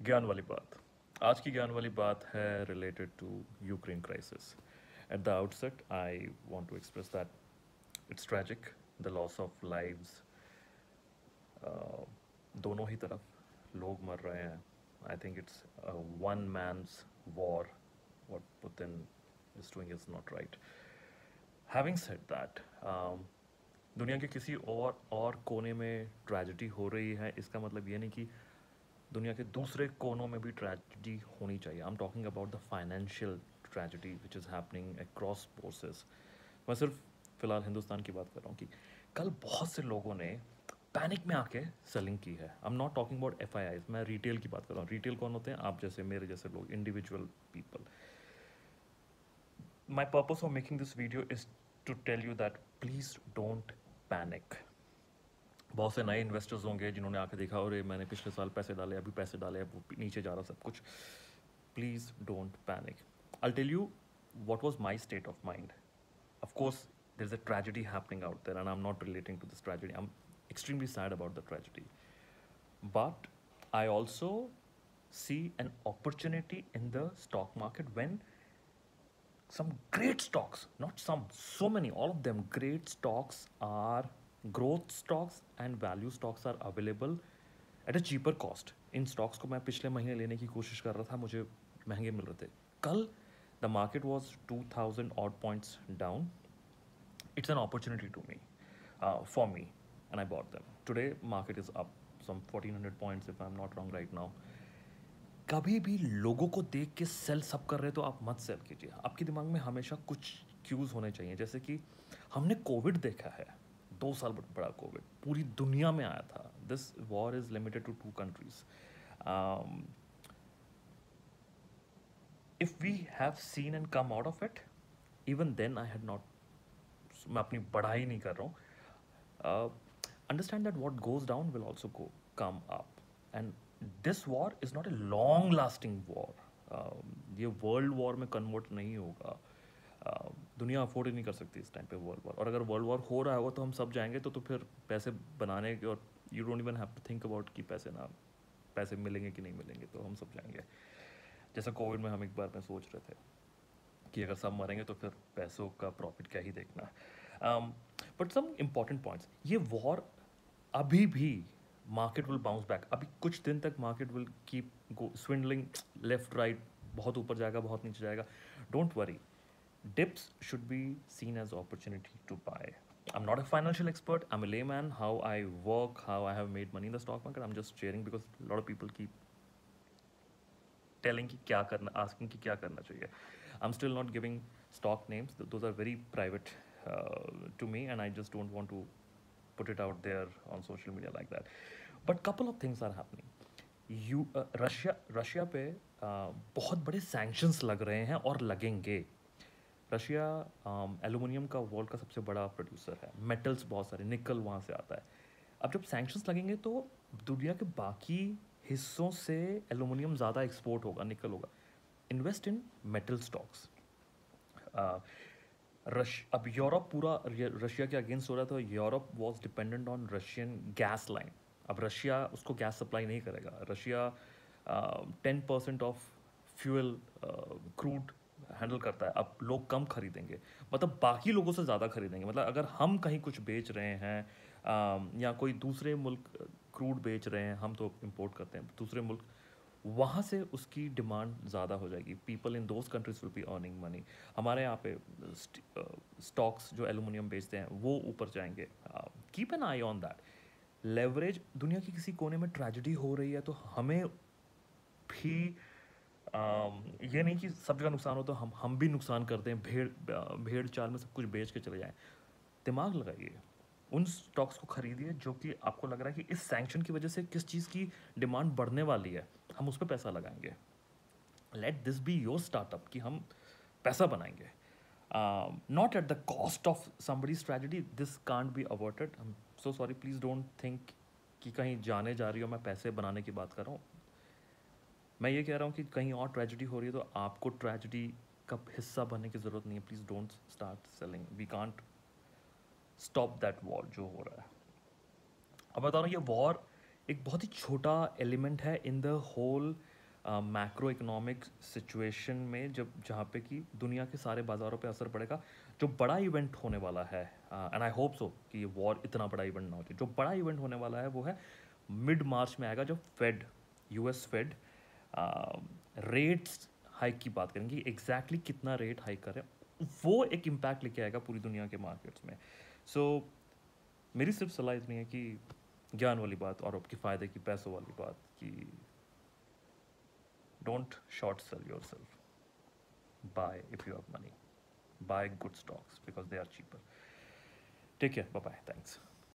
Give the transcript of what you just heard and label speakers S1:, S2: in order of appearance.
S1: ज्ञान वाली बात। आज की ज्ञान वाली बात है related to Ukraine crisis at the outset I want to express that it's tragic the loss of lives दोनों ही तरफ़ लोग मर रहे हैं। I think it's one man's war Putin is doing is not right. Having said that, um, दुनिया के किसी और और कोने में ट्रेजिडी हो रही है इसका मतलब ये नहीं कि दुनिया के दूसरे कोनों में भी ट्रेजिडी होनी चाहिए। I am talking about the financial tragedy which is happening across forces मैं सिर्फ़ फ़िलहाल हिंदुस्तान की बात कर रहा हूँ कि कल बहुत से लोगों ने पैनिक में आके सेलिंग की है। I am not talking about F I I मैं रिटेल की बात कर रहा हूँ। रिटेल कौन होते हैं? आप जैसे, मेरे जैसे लोग individual people my purpose of making this video is to tell you that please don't panic बहुत से नए इन्वेस्टर्स होंगे जिन्होंने आके देखा, और मैंने पिछले साल पैसे डाले, अभी पैसे डाले, अब नीचे जा रहा सब कुछ। Please don't panic I tell you what was my state of mind of course there is a tragedy happening out there and I am not relating to this tragedy I am extremely sad about the tragedy but I also see an opportunity in the stock market when some great stocks not some so many all of them great stocks are growth stocks and value stocks are available at a cheaper cost in stocks को मैं पिछले महीने लेने की कोशिश कर रहा था, मुझे महँगे मिल रहे थे। कल the market was two thousand odd points down it's an opportunity to me for me and I bought them today market is up some fourteen hundred points if I am not wrong right now कभी भी लोगों को देख के cell सब कर रहे तो आप मत सेल कीजिए। आपके दिमाग में हमेशा कुछ क्यूज होने चाहिए। जैसे कि हमने कोविड देखा है। दो साल बड़ा कोविड पूरी दुनिया में आया था। This war is limited to two countries if we have seen and come out of it even then I had not मैं अपनी बढ़ाई नहीं कर रहा हूँ। Understand that what goes down will also go come up and this war is not a long lasting war ये world war में convert नहीं होगा। Uh, दुनिया अफोर्ड ही नहीं कर सकती इस टाइम पे वर्ल्ड वॉर और अगर वर्ल्ड वॉर हो रहा होगा तो हम सब जाएँगे तो तो फिर पैसे बनाने के और you don't even have to think about कि पैसे ना पैसे मिलेंगे कि नहीं मिलेंगे तो हम सब जाएँगे। जैसा कोविड में हम एक बार में सोच रहे थे कि अगर सब मरेंगे तो फिर पैसों का प्रॉफिट क्या ही देखना। बट सम इंपॉर्टेंट पॉइंट्स ये वॉर अभी भी मार्केट विल बाउंस बैक अभी कुछ दिन तक market will keep go swindling left right बहुत ऊपर जाएगा, बहुत नीचे जाएगा। Don't worry dips should be seen as opportunity to buy i'm not a financial expert i'm a layman how i work how i have made money in the stock market i'm just sharing because a lot of people keep telling ki kya karna asking ki kya karna chahiye i'm still not giving stock names those are very private uh, to me and i just don't want to put it out there on social media like that but couple of things are happening you Russia Russia पे uh, बहुत बड़े sanctions लग रहे हैं और लगेंगे Russia aluminium का world का सबसे बड़ा प्रोड्यूसर है। मेटल्स बहुत सारे निकल वहाँ से आता है। अब जब सैंक्शंस लगेंगे तो दुनिया के बाकी हिस्सों से एलुमिनियम ज़्यादा एक्सपोर्ट होगा निकल होगा। Invest in metal stocks rush, अब यूरोप पूरा रशिया के अगेंस्ट हो रहा था Europe was dependent on Russian gas line अब रशिया उसको गैस सप्लाई नहीं करेगा। Russia ten percent of fuel crude handle करता है अब लोग कम खरीदेंगे। मतलब बाकी लोगों से ज़्यादा खरीदेंगे। मतलब अगर हम कहीं कुछ बेच रहे हैं uh, या कोई दूसरे मुल्क क्रूड बेच रहे हैं हम तो इम्पोर्ट करते हैं दूसरे मुल्क वहाँ से उसकी डिमांड ज़्यादा हो जाएगी। People in those countries will be earning money हमारे यहाँ पे स्टॉक्स जो एलुमिनियम बेचते हैं वो ऊपर जाएँगे। Keep an eye on that leverage दुनिया की किसी कोने में ट्रेजिडी हो रही है तो हमें भी ये नहीं कि सब जगह नुकसान हो तो हम हम भी नुकसान करते हैं, भेड़ भेड़ चाल में सब कुछ बेच के चले जाएँ। दिमाग लगाइए, उन स्टॉक्स को खरीदिए जो कि आपको लग रहा है कि इस सैंक्शन की वजह से किस चीज़ की डिमांड बढ़ने वाली है, हम उस पर पैसा लगाएँगे। Let this be your startup कि हम पैसा बनाएँगे। Not at the cost of somebody tragedy this can't be averted so sorry please don't think कि कहीं जाने जा रही हो, मैं पैसे बनाने की बात कर रहा हूँ। मैं ये कह रहा हूँ कि कहीं और ट्रेजिडी हो रही है तो आपको ट्रेजिडी का हिस्सा बनने की ज़रूरत नहीं है। Please don't start selling we can't stop that war जो हो रहा है। अब बता रहा हूँ, ये वॉर एक बहुत ही छोटा एलिमेंट है in the whole macro economic situation में जब, जहाँ पे कि दुनिया के सारे बाज़ारों पे असर पड़ेगा। जो बड़ा इवेंट होने वाला है एंड आई होप सो कि ये वॉर इतना बड़ा इवेंट ना हो जो बड़ा इवेंट होने वाला है वो है मिड मार्च में आएगा जब Fed US Fed rates hike की बात करेंगे एग्जैक्टली कितना रेट हाइक करें वो एक इम्पैक्ट लेके आएगा पूरी दुनिया के मार्केट्स में। सो so, मेरी सिर्फ़ सलाह इतनी है कि ज्ञान वाली बात और आपके फ़ायदे की पैसों वाली बात कि don't short sell yourself buy if you have money buy good stocks because they are cheaper take care bye thanks